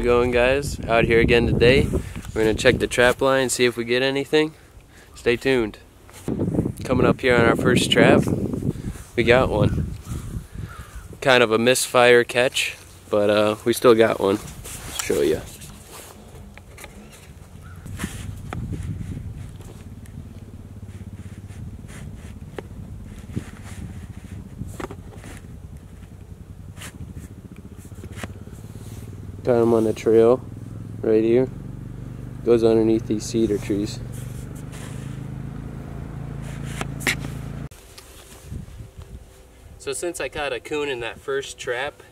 going guys? Out here again today. We're gonna check the trap line, see if we get anything. Stay tuned. Coming up here on our first trap, we got one. Kind of a misfire catch, but uh, we still got one. Show you. Got him on the trail right here. Goes underneath these cedar trees. So since I caught a coon in that first trap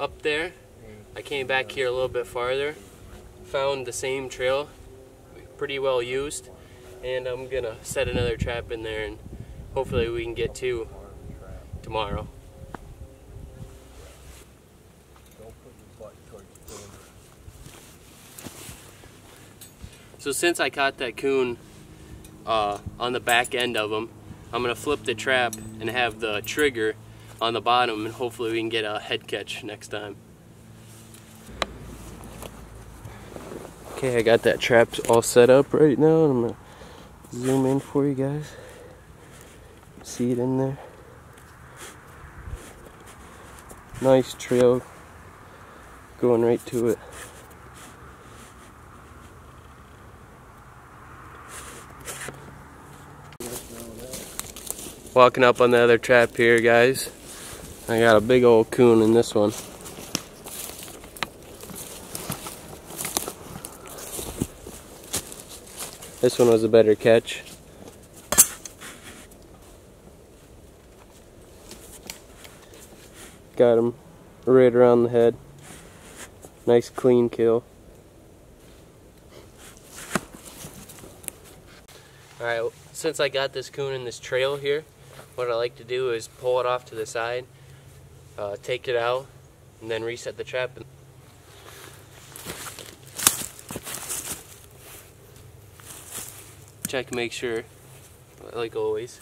up there, I came back here a little bit farther, found the same trail, pretty well used, and I'm gonna set another trap in there and hopefully we can get two tomorrow. So since I caught that coon uh, on the back end of him, I'm gonna flip the trap and have the trigger on the bottom and hopefully we can get a head catch next time. Okay, I got that trap all set up right now. I'm gonna zoom in for you guys. See it in there. Nice trail going right to it. Walking up on the other trap here, guys. I got a big old coon in this one. This one was a better catch. Got him right around the head. Nice clean kill. Alright, since I got this coon in this trail here, what I like to do is pull it off to the side, uh, take it out, and then reset the trap. Check, make sure, like always.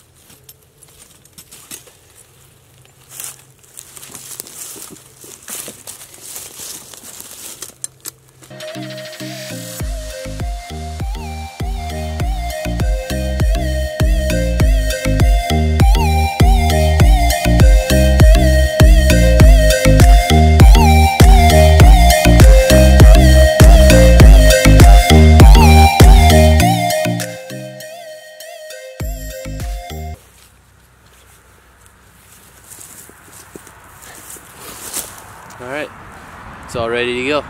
Alright, it's all ready to go.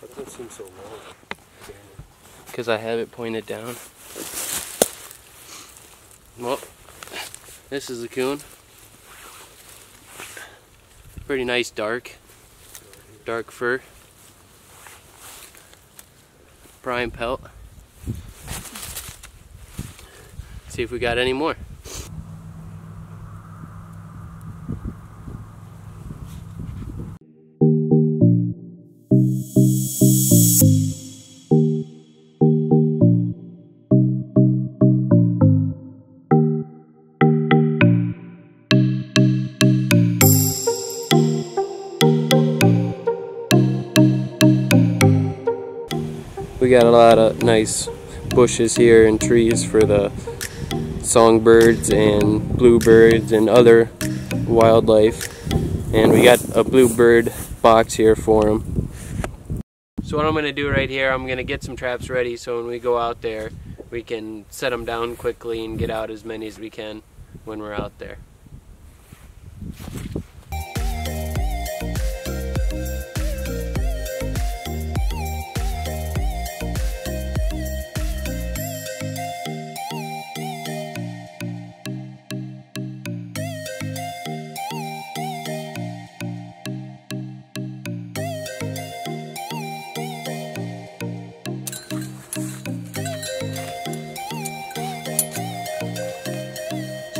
That doesn't seem so long. Because I have it pointed down. Well, this is a coon. Pretty nice dark. Dark fur. Prime pelt. See if we got any more. We got a lot of nice bushes here and trees for the songbirds and bluebirds and other wildlife. And we got a bluebird box here for them. So what I'm going to do right here, I'm going to get some traps ready so when we go out there, we can set them down quickly and get out as many as we can when we're out there.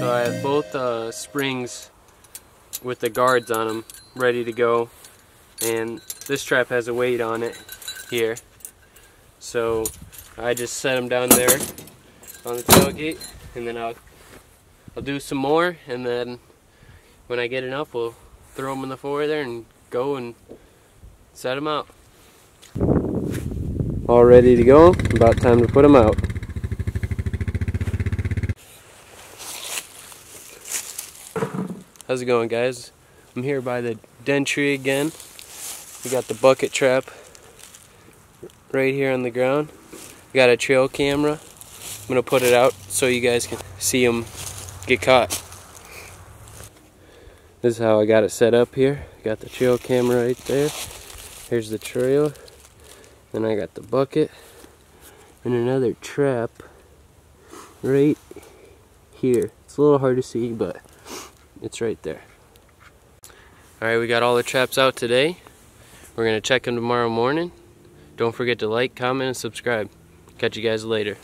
So I have both uh, springs with the guards on them ready to go and this trap has a weight on it here So I just set them down there on the tailgate and then I'll I'll do some more and then when I get enough we'll throw them in the floor there and go and set them out. All ready to go, about time to put them out. How's it going guys? I'm here by the den tree again. We got the bucket trap right here on the ground. We got a trail camera. I'm gonna put it out so you guys can see them get caught. This is how I got it set up here. Got the trail camera right there. Here's the trail. Then I got the bucket and another trap right here. It's a little hard to see, but it's right there. Alright, we got all the traps out today. We're going to check them tomorrow morning. Don't forget to like, comment, and subscribe. Catch you guys later.